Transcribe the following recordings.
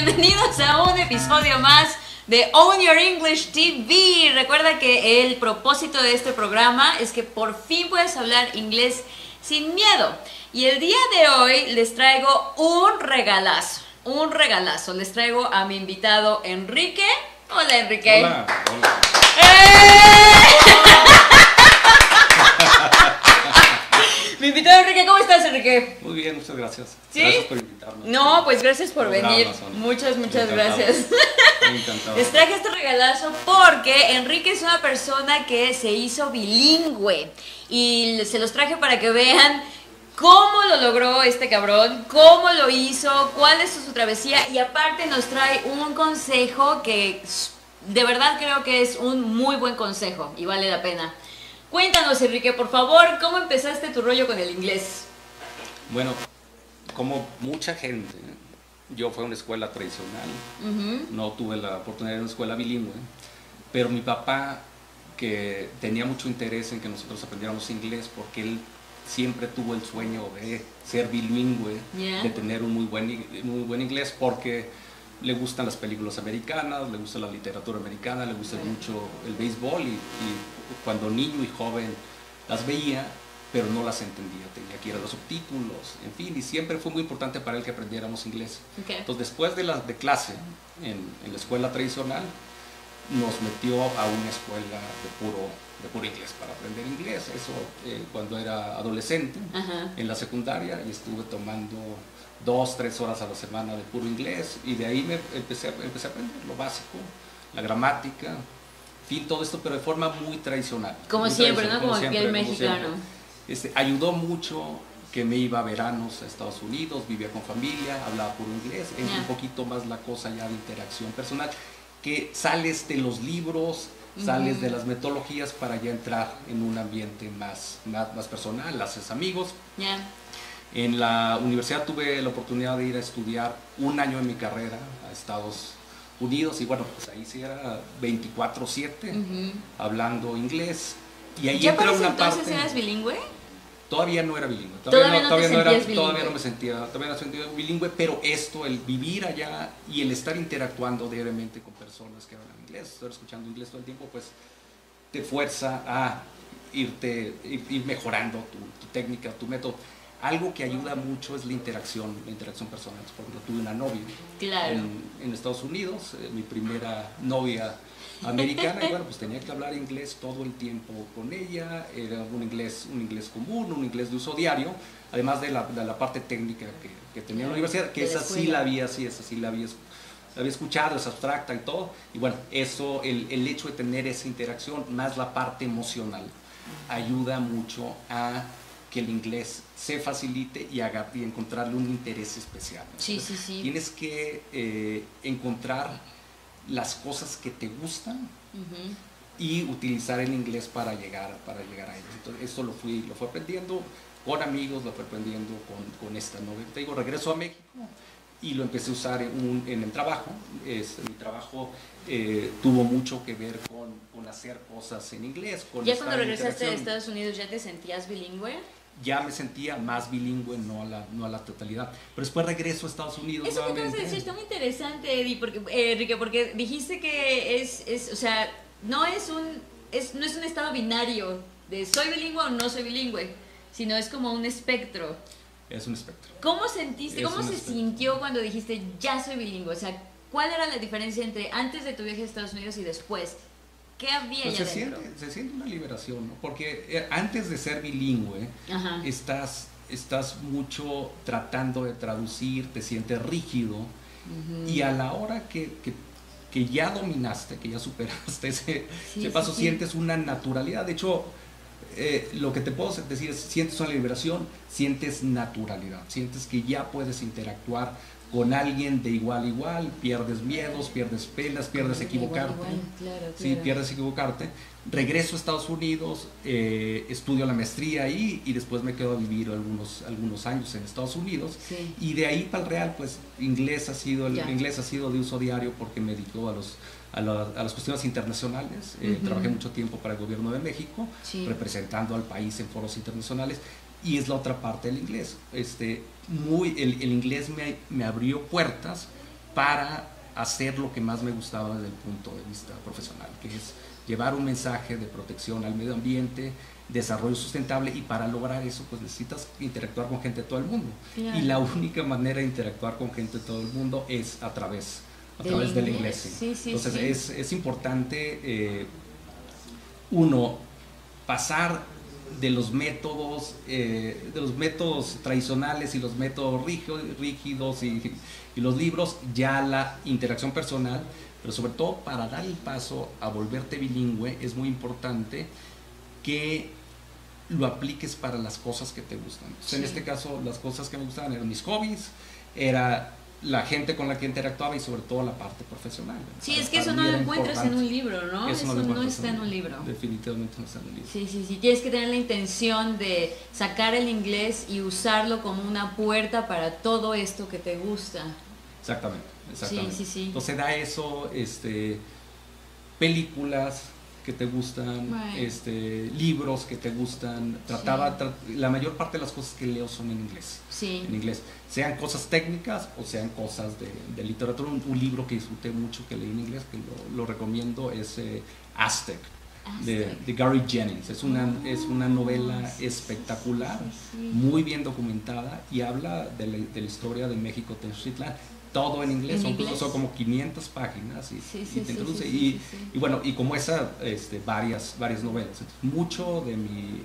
Bienvenidos a un episodio más de Own Your English TV. Recuerda que el propósito de este programa es que por fin puedas hablar inglés sin miedo. Y el día de hoy les traigo un regalazo, un regalazo. Les traigo a mi invitado Enrique. Hola Enrique. Hola, hola. ¡Eh! Mi invitado Enrique, ¿cómo estás Enrique? Muy bien, muchas gracias. ¿Sí? Gracias No, pues gracias por venir. Muchas, muchas gracias. Encantado. Les traje este regalazo porque Enrique es una persona que se hizo bilingüe y se los traje para que vean cómo lo logró este cabrón, cómo lo hizo, cuál es su travesía y aparte nos trae un consejo que de verdad creo que es un muy buen consejo y vale la pena. Cuéntanos Enrique, por favor, ¿cómo empezaste tu rollo con el inglés? Bueno, como mucha gente, yo fui a una escuela tradicional, no tuve la oportunidad de ir a una escuela bilingüe, pero mi papá, que tenía mucho interés en que nosotros aprendiéramos inglés, porque él siempre tuvo el sueño de ser bilingüe, de tener un muy buen, muy buen inglés, porque le gustan las películas americanas, le gusta la literatura americana, le gusta mucho el béisbol y, y cuando niño y joven las veía, pero no las entendía, tenía que ir a los subtítulos, en fin, y siempre fue muy importante para él que aprendiéramos inglés. Ok. Entonces, después de, la, de clase en, en la escuela tradicional, nos metió a una escuela de puro, de puro inglés para aprender inglés. Eso eh, cuando era adolescente, Ajá. en la secundaria, y estuve tomando dos, tres horas a la semana de puro inglés, y de ahí me empecé, a- empecé a aprender lo básico, la gramática, fin, todo esto, pero de forma muy tradicional. Como muy siempre, ¿no? tradicional, Como aquel siempre, mexicano. siempre. Este, ayudó mucho que me iba a veranos a Estados Unidos, vivía con familia, hablaba puro inglés, es un poquito más la cosa ya de interacción personal, que sales de los libros, sales de las metodologías para ya entrar en un ambiente más, más, más personal, haces amigos. Ya. En la universidad tuve la oportunidad de ir a estudiar un año en mi carrera a Estados Unidos y bueno, pues ahí sí era 24/7 Ujú. hablando inglés. Y ahí ¿Ya entra una entonces parte... eras bilingüe? Todavía no era bilingüe. Todavía no te era- sentías todavía no me sentía, todavía no sentía bilingüe, pero esto, el vivir allá y el estar interactuando diariamente con personas que hablan inglés, estar escuchando inglés todo el tiempo, pues te fuerza a irte, ir, ir mejorando tu, tu técnica, tu método. Algo que ayuda mucho es la interacción, la interacción personal. Por ejemplo, tuve una novia Claro. en, en Estados Unidos, eh, mi primera novia americana, y bueno, pues tenía que hablar inglés todo el tiempo con ella, era un inglés, un inglés común, un inglés de uso diario, además de la, de la parte técnica que, que tenía en la universidad, que esa sí la había, sí, esa sí la había, la había escuchado, es abstracta y todo, y bueno, eso, el, el hecho de tener esa interacción, más la parte emocional, ayuda mucho a que el inglés se facilite y, haga, y encontrarle un interés especial. Sí, sí, sí. Tienes que eh, encontrar las cosas que te gustan y utilizar el inglés para llegar, para llegar a ellos. Entonces, esto lo fui, lo fui aprendiendo con amigos, lo fui aprendiendo con, con esta novia. Te digo, regreso a México y lo empecé a usar en, un- en el trabajo. Este, mi trabajo eh, tuvo mucho que ver con, con hacer cosas en inglés. Con ¿Ya cuando regresaste de. Estados Unidos ya te sentías bilingüe? Ya me sentía más bilingüe, no a la, no a la totalidad. Pero después regreso a Estados Unidos Eso que acabas de nuevamente. decir está muy interesante, Eddie, porque, eh, Enrique, porque dijiste que es, es, o sea, no es un, es, no es un estado binario de soy bilingüe o no soy bilingüe, sino es como un espectro. Es un espectro. ¿Cómo sentiste, Es cómo se espectro. sintió cuando dijiste ya soy bilingüe? O sea, ¿cuál era la diferencia entre antes de tu viaje a Estados Unidos y después? ¿Qué había Pues se, siente, se siente una liberación, ¿no? Porque eh, antes de ser bilingüe, Ajá. estás, estás mucho tratando de traducir, te sientes rígido, y a la hora que, que, que ya dominaste, que ya superaste ese, Sí, ese sí, paso, sí. sientes una naturalidad. De hecho, eh, lo que te puedo decir es, sientes una liberación, sientes naturalidad, sientes que ya puedes interactuar con alguien de igual a igual, pierdes miedos, pierdes penas, pierdes equivocarte. igual, claro, Sí, pierdes equivocarte. Regreso a Estados Unidos, eh, estudio la maestría ahí y después me quedo a vivir algunos, algunos años en Estados Unidos. Sí. Y de ahí para el Real, pues inglés ha sido, el Ya. inglés ha sido de uso diario porque me dedicó a, los, a, la- a las cuestiones internacionales. Eh. Trabajé mucho tiempo para el gobierno de México, Sí. representando al país en foros internacionales. Y es la otra parte del inglés. Este, muy, el, el inglés me, me abrió puertas para hacer lo que más me gustaba desde el punto de vista profesional, que es llevar un mensaje de protección al medio ambiente, desarrollo sustentable y para lograr eso pues necesitas interactuar con gente de todo el mundo. Y la única manera de interactuar con gente de todo el mundo es a través, a del través del inglés. Entonces Es, es, importante, eh, uno, pasar de los métodos, eh, de los métodos tradicionales y los métodos rígidos y, y, los libros, ya la interacción personal, pero sobre todo para dar el paso a volverte bilingüe es muy importante que lo apliques para las cosas que te gustan. En este caso, las cosas que me gustaban eran mis hobbies, era la gente con la que interactuaba y sobre todo la parte profesional. Sí, es que eso no lo encuentras en un libro, ¿no? Eso, no, está en un libro. Definitivamente no está en un libro. Sí, sí, sí. Tienes que tener la intención de sacar el inglés y usarlo como una puerta para todo esto que te gusta. Exactamente, exactamente. Sí, sí, sí. Entonces da eso, este, películas, que te gustan, este, libros que te gustan. Trataba, la mayor parte de las cosas que leo son en inglés. Sí. En inglés. Sean cosas técnicas o sean cosas de, literatura. Un, libro que disfruté mucho que leí en inglés, que lo, recomiendo, es eh, Aztec. De, Gary Jennings. Es una, ah, es una novela espectacular, muy bien documentada y habla de la, de la historia de México Tenochtitlan todo en inglés, son, como 500 páginas y, y, bueno, y como esa, este, varias, varias novelas. mucho de mi,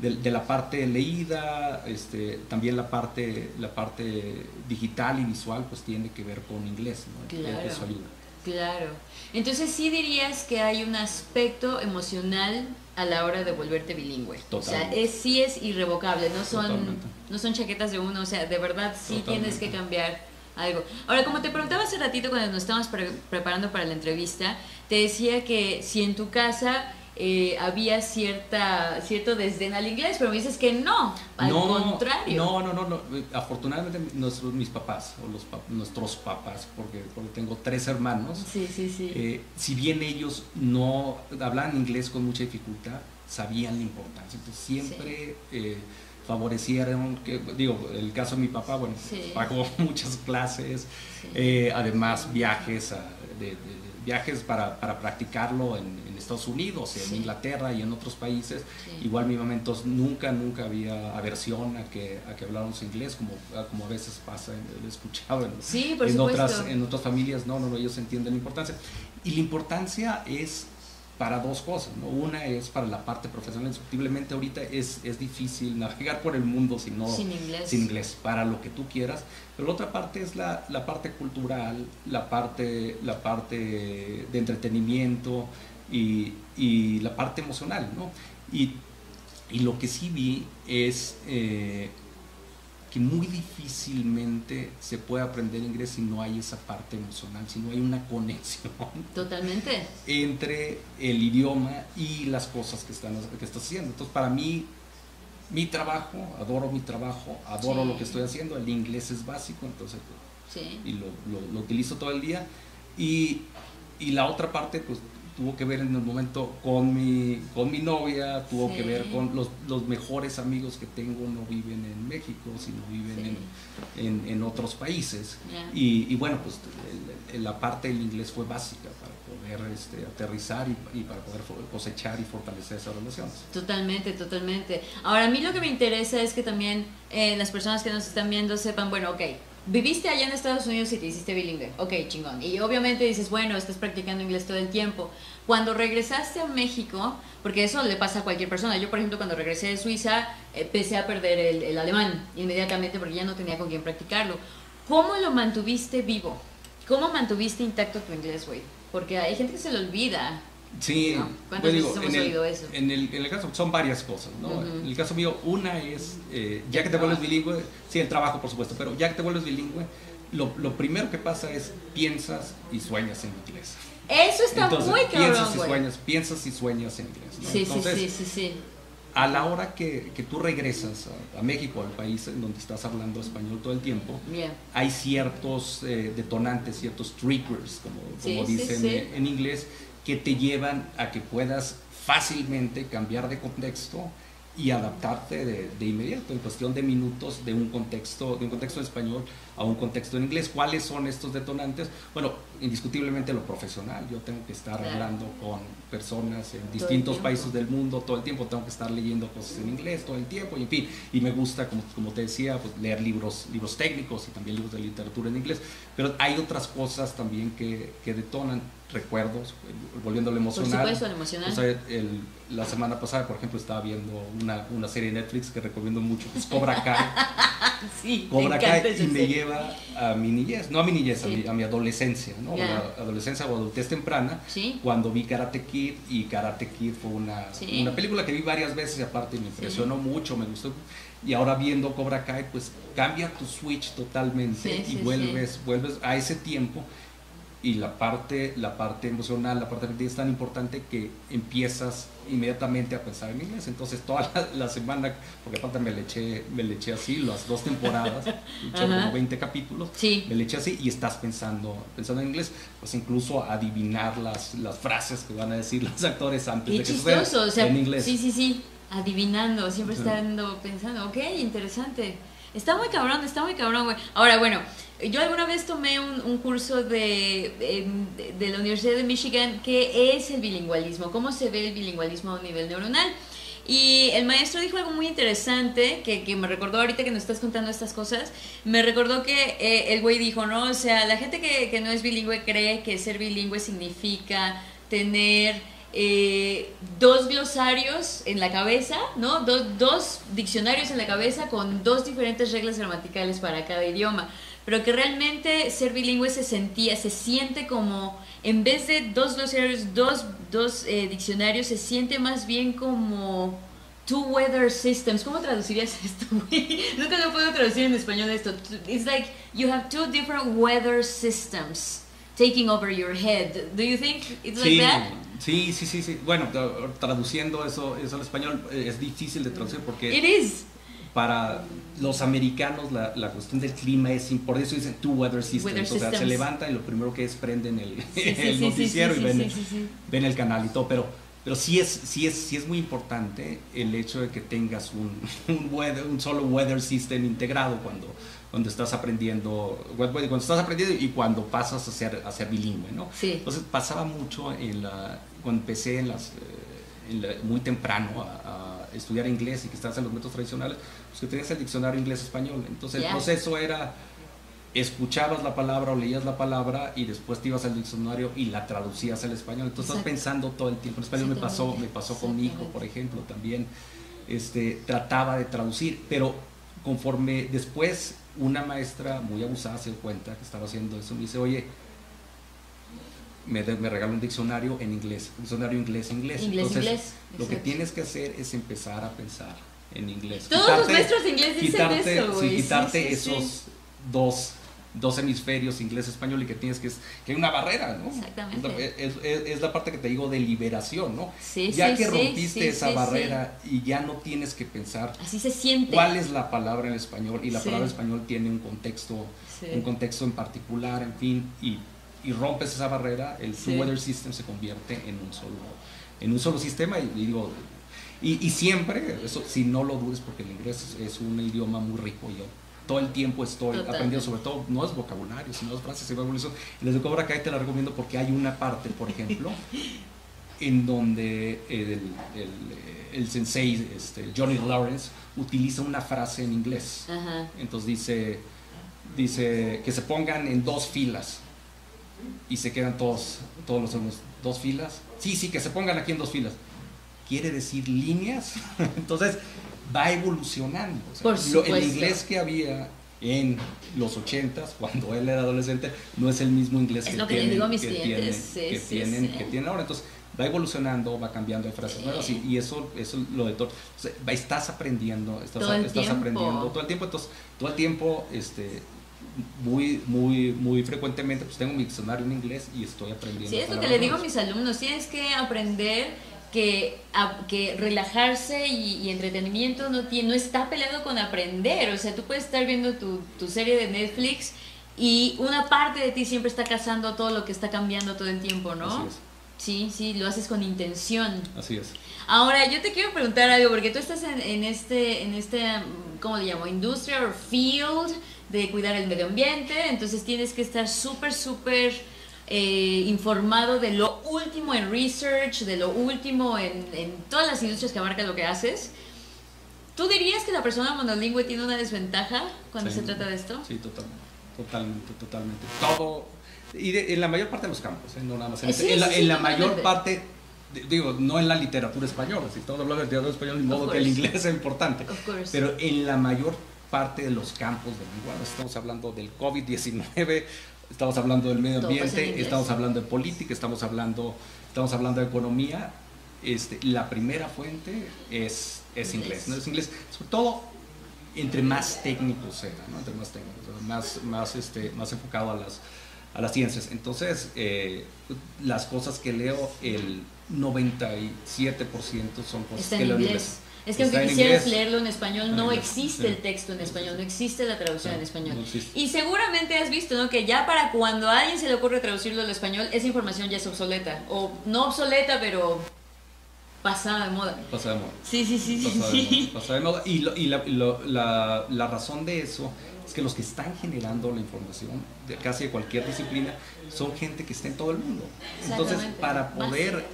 de, la parte leída, este, también la parte, la parte digital y visual, pues tiene que ver con inglés, Claro. Eso ayuda. Claro. Entonces sí dirías que hay un aspecto emocional a la hora de volverte bilingüe. O sea, es, sí es irrevocable, no son, no son chaquetas de uno, o sea, de verdad sí tienes que cambiar algo. Ahora, como te preguntaba hace ratito cuando nos estábamos preparando para la entrevista, te decía que si en tu casa eh, había cierta cierto desdén al inglés, pero me dices que no, al contrario. No, no, no, no, afortunadamente nuestros, mis papás, o los nuestros papás, porque, porque tengo tres hermanos, sí, sí, sí. Eh, si bien ellos no hablaban inglés con mucha dificultad, sabían la importancia, entonces siempre... Eh, favorecieron, que, digo, el caso de mi papá, bueno, pagó muchas clases, eh, además viajes, de, viajes para, para practicarlo en, Estados Unidos, en Inglaterra y en otros países. Igual mi mamá entonces nunca, nunca había aversión a que, a que habláramos inglés, como, como a veces pasa, he escuchado en, en otras, en otras familias, no, no, no, ellos entienden la importancia. Y la importancia es para dos cosas. ¿no? Una es para la parte profesional. Indiscutiblemente ahorita es, es difícil navegar por el mundo sin, inglés. sin inglés, para lo que tú quieras. Pero la otra parte es la, la, parte cultural, la parte, la parte de entretenimiento y, y la parte emocional. ¿no? Y, y, lo que sí vi es... Eh, que muy difícilmente se puede aprender inglés si no hay esa parte emocional, si no hay una conexión. Totalmente. Entre el idioma y las cosas que, están, que estás haciendo. Entonces, para mí, mi trabajo, adoro mi trabajo, adoro lo que estoy haciendo, el inglés es básico, entonces, sí. y lo, lo, lo, utilizo todo el día. Y, y la otra parte, pues tuvo que ver en el momento con mi, con mi novia, tuvo que ver con los, los, mejores amigos que tengo no viven en México, sino viven en, en, otros países. Y, y, bueno, pues la parte del inglés fue básica para poder este, aterrizar y, y, para poder cosechar y fortalecer esas relaciones. Totalmente, totalmente. Ahora, a mí lo que me interesa es que también eh, las personas que nos están viendo sepan, bueno, ok, viviste allá en Estados Unidos y te hiciste bilingüe. Ok, chingón. Y obviamente dices, bueno, estás practicando inglés todo el tiempo. Cuando regresaste a México, porque eso le pasa a cualquier persona. Yo, por ejemplo, cuando regresé de Suiza, empecé a perder el, el alemán inmediatamente porque ya no tenía con quién practicarlo. ¿Cómo lo mantuviste vivo? ¿Cómo mantuviste intacto tu inglés, güey? Porque hay gente que se lo olvida. Sí, ¿Cuántas veces hemos en oído eso? En el, en el, caso, son varias cosas, ¿no? En el caso mío, una es, eh, ya que te vuelves bilingüe, sí, el trabajo, por supuesto, pero ya que te vuelves bilingüe, lo, lo primero que pasa es piensas y sueñas en inglés. Eso está muy cabrón, piensas y sueñas, piensas y sueñas en inglés, ¿no? Sí, Entonces, sí, sí, sí, sí. A la hora que, que tú regresas a, a, México, al país en donde estás hablando español todo el tiempo, hay ciertos eh, detonantes, ciertos triggers, como, como dicen en inglés, que te llevan a que puedas fácilmente cambiar de contexto y adaptarte de, de, inmediato, en cuestión de minutos, de un contexto, de un contexto en español a un contexto en inglés. ¿Cuáles son estos detonantes? Bueno, indiscutiblemente lo profesional. Yo tengo que estar hablando con personas en distintos países del mundo todo el tiempo, tengo que estar leyendo cosas en inglés todo el tiempo, y en fin, y me gusta, como, como te decía, pues, leer libros, libros técnicos y también libros de literatura en inglés, pero hay otras cosas también que, que detonan recuerdos, volviendo al emocional. Por supuesto, emocional. el, la semana pasada, por ejemplo, estaba viendo una, una serie de Netflix que recomiendo mucho, Cobra Kai. sí, Cobra Kai y me lleva a mi niñez, no a mi niñez, a, mi, adolescencia, ¿no? adolescencia o adultez temprana, cuando vi Karate Kid y Karate Kid fue una, una película que vi varias veces y aparte me impresionó mucho, me gustó. Y ahora viendo Cobra Kai, pues cambia tu switch totalmente y vuelves, vuelves a ese tiempo y la parte, la parte emocional, la parte es tan importante que empiezas inmediatamente a pensar en inglés. Entonces toda la, semana, porque aparte me le eché, me le eché así, las dos temporadas, como 20 capítulos, me le eché así y estás pensando, pensando en inglés, pues incluso adivinar las, las frases que van a decir los actores antes de que chistoso, o sea, en inglés. Sí, sí, sí, adivinando, siempre estando pensando, ok, interesante. Está muy cabrón, está muy cabrón, güey. Ahora, bueno, yo alguna vez tomé un, curso de, de, la Universidad de Michigan que es el bilingüismo, cómo se ve el bilingüismo a nivel neuronal. Y el maestro dijo algo muy interesante que, que me recordó ahorita que nos estás contando estas cosas. Me recordó que eh, el güey dijo, ¿no? O sea, la gente que, que no es bilingüe cree que ser bilingüe significa tener eh, dos glosarios en la cabeza, ¿no? dos diccionarios en la cabeza con dos diferentes reglas gramaticales para cada idioma. Pero que realmente ser bilingüe se sentía, se siente como, en vez de dos glosarios, dos, dos eh, diccionarios, se siente más bien como two weather systems. ¿Cómo traducirías esto, Nunca lo puedo traducir en español esto. It's like you have two different weather systems taking over your head. Do you think it's like that? Sí, sí, sí, sí. Bueno, traduciendo eso, eso al español eh, es difícil de traducir porque... It is. Para los americanos la, la cuestión del clima es por eso dicen two weather systems, o sea, se levantan y lo primero que es prenden el, el noticiero y ven, ven, el canal y todo, pero pero sí es, sí es, sí es muy importante el hecho de que tengas un, un, weather, un solo weather system integrado cuando, cuando estás aprendiendo, cuando estás aprendiendo y cuando pasas a ser, a ser bilingüe, ¿no? Sí. Entonces pasaba mucho en la, cuando empecé en las, eh, muy temprano a, estudiar inglés y que estás en los métodos tradicionales, pues que tenías el diccionario inglés-español. Entonces el proceso era, escuchabas la palabra o leías la palabra y después te ibas al diccionario y la traducías al español. Entonces estás pensando todo el tiempo. En español me pasó, me pasó con mi hijo, por ejemplo, también. Este, trataba de traducir, pero conforme después una maestra muy abusada se dio cuenta que estaba haciendo eso, me dice, oye, me, me regaló un diccionario en inglés, un diccionario inglés-inglés. Inglés, lo que tienes que hacer es empezar a pensar en inglés. Todos los maestros de inglés dicen quitarte, eso, quitarte esos dos dos hemisferios, inglés-español, y que tienes que, que hay una barrera, ¿no? Exactamente. Es, la parte que te digo de liberación, ¿no? ya que rompiste esa barrera y ya no tienes que pensar. Así se siente. ¿Cuál es la palabra en español? Y la palabra en español tiene un contexto, un contexto en particular, en fin, y, y rompes esa barrera, el Weather System se convierte en un solo, en un solo sistema, y, digo. Y, y, siempre, eso si no lo dudes, porque el inglés es, es un idioma muy rico, yo todo el tiempo estoy aprendiendo, sobre todo, no es vocabulario, sino es frases y vocabulario. Y les de Cobra Kai te la recomiendo porque hay una parte, por ejemplo, en donde el, el, sensei este, Johnny Lawrence utiliza una frase en inglés. Entonces dice, dice que se pongan en dos filas y se quedan todos, todos los alumnos, dos filas. Sí, sí, que se pongan aquí en dos filas. Quiere decir líneas. Entonces, va evolucionando. el inglés que había en los 80 cuando él era adolescente, no es el mismo inglés que, tienen, que, tienen, ahora. Entonces, va evolucionando, va cambiando de frases nuevas y, eso, eso lo de todo. estás aprendiendo, estás, estás aprendiendo todo el tiempo. Entonces, todo el tiempo, este, muy, muy, muy frecuentemente, pues tengo mi diccionario en inglés y estoy aprendiendo. Sí, es lo que le digo a mis alumnos, tienes que aprender que, que relajarse y, entretenimiento no, tiene, no está peleado con aprender. O sea, tú puedes estar viendo tu, tu, serie de Netflix y una parte de ti siempre está cazando todo lo que está cambiando todo el tiempo, ¿no? Sí, sí, lo haces con intención. Así es. Ahora, yo te quiero preguntar algo, porque tú estás en, en este, en este, ¿cómo le llamo? Industria o field de cuidar el medio ambiente, entonces tienes que estar súper, súper eh, informado de lo último en research, de lo último en, en todas las industrias que abarca lo que haces. ¿Tú dirías que la persona monolingüe tiene una desventaja cuando Sí. se trata de esto? Sí, totalmente. Totalmente, totalmente. Todo. Y de- en la mayor parte de los campos, ¿eh? no nada más. En, Eh, sí, en la, sí, sí, en la mayor parte, de- digo, no en la literatura española, si todos hablamos de literatura española, ni modo que el inglés es importante. Of course. Pero en la mayor parte de los campos de lengua, estamos hablando del COVID-19, estamos hablando del medio ambiente, estamos hablando de política, estamos hablando, estamos hablando de economía. Este, la primera fuente es, es inglés. ¿no? Es inglés, sobre todo entre más técnico sea, ¿no? entre más técnico, más, más, este, más enfocado a las, a las ciencias. Entonces, eh, las cosas que leo, el 97% son cosas que leo en inglés. Es que aunque quisieras inglés. leerlo en español, no existe sí. el texto en español, no existe la traducción Sí, en español. no. Y seguramente has visto, ¿no? Que ya para cuando a alguien se le ocurre traducirlo al español, esa información ya es obsoleta. O no obsoleta, pero pasada de moda. Pasa de moda. Sí, sí, sí, sí. Pasa de sí. moda, pasa de moda. Y, lo- y la, y lo- la- la razón de eso es que los que están generando la información de casi de cualquier disciplina son gente que está en todo el mundo. Entonces, para poder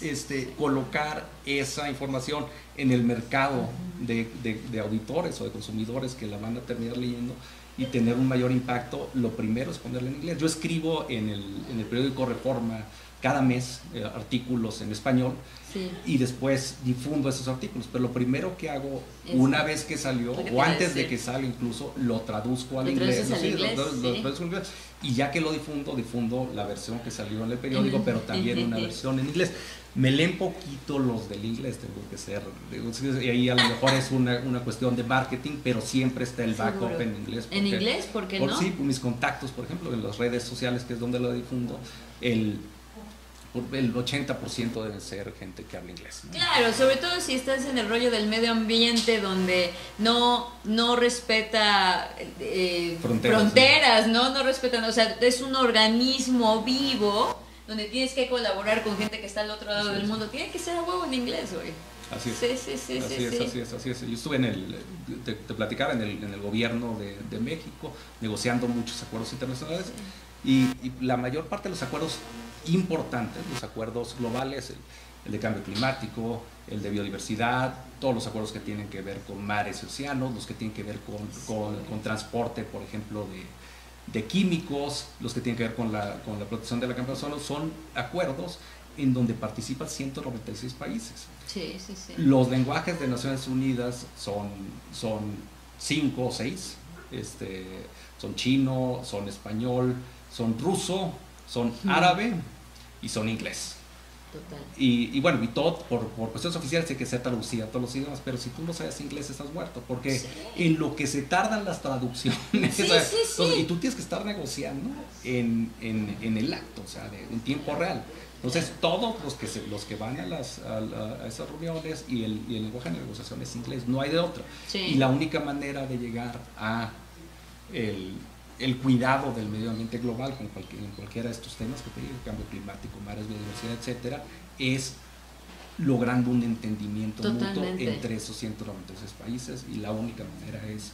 este, colocar esa información en el mercado de, de- de auditores o de consumidores que la van a terminar leyendo y tener un mayor impacto, lo primero es ponerla en inglés. Yo escribo en el, en el periódico Reforma cada mes eh, artículos en español Sí. y después difundo esos artículos. Pero lo primero que hago, Es- una vez que salió, o antes de que sale incluso, lo traduzco al Lo inglés. Y ya que lo difundo, difundo la versión que salió en el periódico, pero también una versión en inglés. Me leen poquito los del inglés, tengo que ser. Y ahí a lo mejor es una, una cuestión de marketing, pero siempre está el backup en inglés. ¿En inglés? ¿Por qué por- no? Sí, por mis contactos, por ejemplo, en las redes sociales, que es donde lo difundo, el, el 80% deben ser gente que habla inglés. ¿no? Claro, sobre todo si estás en el rollo del medio ambiente donde no, no respeta eh, Fronteras, fronteras, ¿no? No respetan, o sea, es un organismo vivo donde tienes que colaborar con gente que está al otro lado Así del es. mundo. Tiene que ser a huevo en inglés, güey. Así es. Sí, sí, sí, así sí, es, sí. así es, así es. Yo estuve en el, te, te platicaba, en el, en el gobierno de, de México, negociando muchos acuerdos internacionales y, y la mayor parte de los acuerdos importantes, los acuerdos globales, el, el de cambio climático, el de biodiversidad, todos los acuerdos que tienen que ver con mares y océanos, los que tienen que ver con, con, con transporte, por ejemplo, de, de químicos, los que tienen que ver con la, con la protección de la capa de ozono, son acuerdos en donde participan 196 países. Sí, sí, sí. Los lenguajes de Naciones Unidas son, son cinco o seis. Este, son chino, son español, son ruso, son árabe y son inglés. Total. Y, y bueno, y todo por, por cuestiones oficiales hay que ser traducida a todos los idiomas, pero si tú no sabes inglés estás muerto, porque Sí. en lo que se tardan las traducciones, Sí, o sea, sí, sí. entonces, y tú tienes que estar negociando en, en, en el acto, o sea, de, en tiempo real. Entonces, todos los que, se- los que van a, las, a, la- a esas reuniones y el, y el lenguaje de negociación es inglés, no hay de otra. Y la única manera de llegar a el, el cuidado del medio ambiente global con cualquier, en cualquiera de estos temas que te digo, cambio climático, mares, biodiversidad, etcétera, es logrando un entendimiento mutuo entre esos 196 países y la única manera es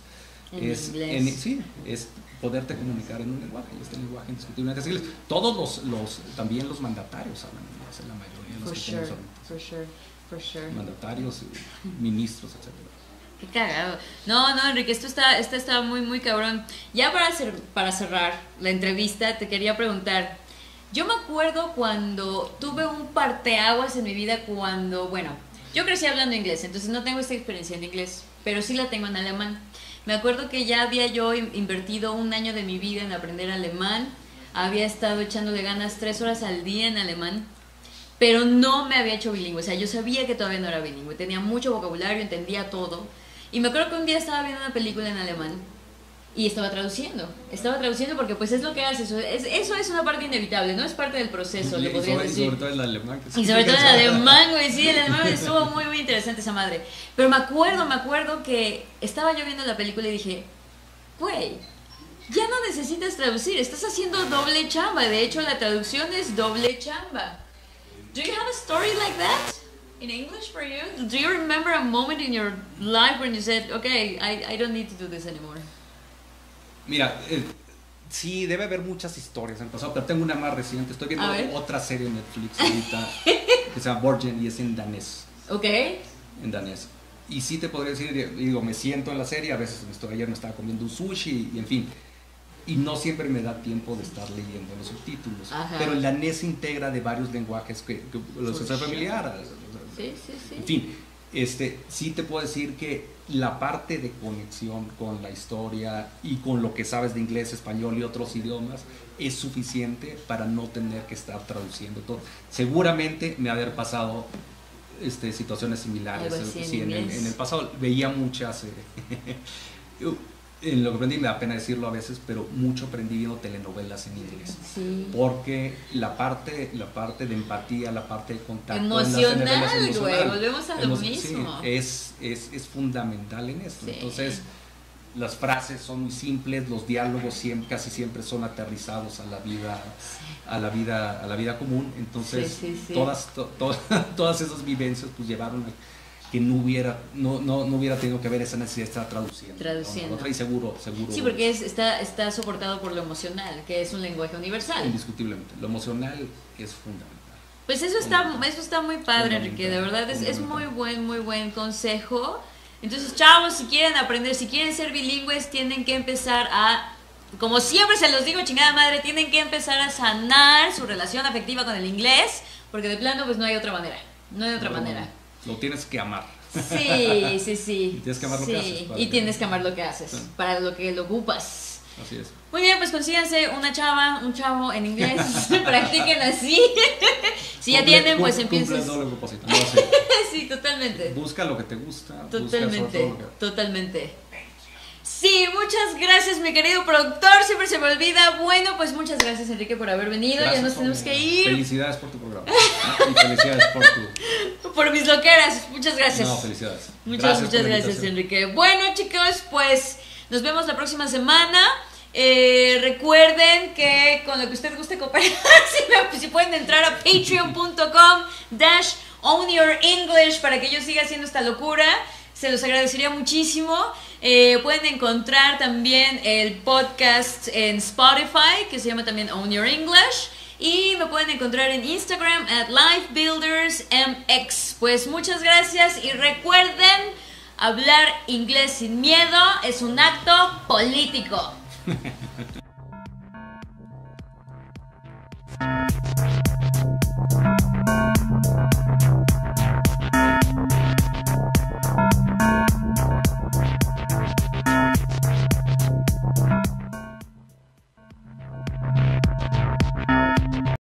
En es, en- sí, es poderte comunicar en un lenguaje y este lenguaje indiscutiblemente es. Todos los, los, también los mandatarios hablan inglés, la mayoría de los For que sure, tenemos ahorita. for sure, for sure. Mandatarios, ministros, etcétera. Qué cagado. No, no, Enrique, esto está, esto está muy, muy cabrón. Ya para, para cerrar la entrevista, te quería preguntar. Yo me acuerdo cuando tuve un parteaguas en mi vida cuando, bueno, yo crecí hablando inglés, entonces no tengo esta experiencia en inglés, pero sí la tengo en alemán. Me acuerdo que ya había yo in- invertido un año de mi vida en aprender alemán, había estado echándole ganas tres horas al día en alemán, pero no me había hecho bilingüe. O sea, yo sabía que todavía no era bilingüe. Tenía mucho vocabulario, entendía todo. Y me acuerdo que un día estaba viendo una película en alemán y estaba traduciendo. Estaba traduciendo porque pues es lo que haces. Es, eso es una parte inevitable, no es parte del proceso, Y- le y podrías sobre, y decir. sobre todo el alemán. que Y sobre todo el alemán, güey, sí, el alemán estuvo muy, muy interesante esa madre. Pero me acuerdo, me acuerdo que estaba yo viendo la película y dije, güey, ya no necesitas traducir, estás haciendo doble chamba. De hecho, la traducción es doble chamba. Do you have a story like that in English for you? Do you remember a moment in your life when you said, okay, I, I don't need to do this anymore? Mira, eh, sí, debe haber muchas historias en el pasado, pero tengo una más reciente. Estoy viendo otra serie en Netflix ahorita que se llama Borgen y es en danés. Ok. En danés. Y sí te podría decir, digo, me siento en la serie, a veces me estoy, ayer me estaba comiendo un sushi y en fin. Y no siempre me da tiempo de estar leyendo los subtítulos. Ajá. Pero el danés integra de varios lenguajes que, que los que familiar. Sí, sí, sí. En fin, este, sí te puedo decir que la parte de conexión con la historia y con lo que sabes de inglés, español y otros idiomas es suficiente para no tener que estar traduciendo todo. Seguramente me ha haber pasado este, situaciones similares en sí, en, el, inglés. en el pasado. Veía muchas... eh, en lo que aprendí, me da pena decirlo a veces, pero mucho aprendí viendo telenovelas en inglés Sí. porque la parte la parte de empatía la parte de contacto Emocional, güey, volvemos a lo Emo- sí, mismo. es, es, es fundamental en esto Sí. entonces las frases son muy simples los diálogos siempre, casi siempre son aterrizados a la vida a la vida a la vida común entonces todas to- to- todas esas vivencias pues llevaron a que no hubiera no, no, no hubiera tenido que haber esa necesidad de estar traduciendo. Traduciendo. otra y seguro seguro Sí, porque es- está, está soportado por lo emocional, que es un lenguaje universal. indiscutiblemente lo emocional es fundamental Pues eso está, eso está muy padre, Enrique. De verdad es, es muy buen, muy buen consejo. Entonces, chavos, si quieren aprender, si quieren ser bilingües, tienen que empezar a, como siempre se los digo, chingada madre, tienen que empezar a sanar su relación afectiva con el inglés, porque de plano, pues no hay otra manera. No hay otra No, manera. Lo tienes que amar. Sí, sí, sí. Y tienes que amar lo que Sí, haces para Y que- tienes que amar lo que haces, Sí. para lo que lo ocupas. Así es. Muy bien, pues consíganse una chava, un chavo en inglés, practiquen así. si ya tienen, pues empiecen. doble propósito. No, sí. sí, totalmente. Busca lo que te gusta. busca Totalmente, todo lo que- totalmente. Sí, muchas gracias, mi querido productor. Siempre se me olvida. Bueno, pues muchas gracias, Enrique, por haber venido. ya nos tenemos que ir. Felicidades por tu programa. Y felicidades por tu. Por mis loqueras. Muchas gracias. No, felicidades. Muchas, Gracias muchas gracias. Enrique. Bueno, chicos, pues nos vemos la próxima semana. Eh, recuerden que con lo que usted guste cooperar, si, me- si pueden entrar a patreon.com dash own your English para que yo siga haciendo esta locura. Se los agradecería muchísimo. Eh, pueden encontrar también el podcast en Spotify, que se llama también Own Your English. Y me pueden encontrar en Instagram at LifeBuildersMX. Pues muchas gracias y recuerden, hablar inglés sin miedo es un acto político.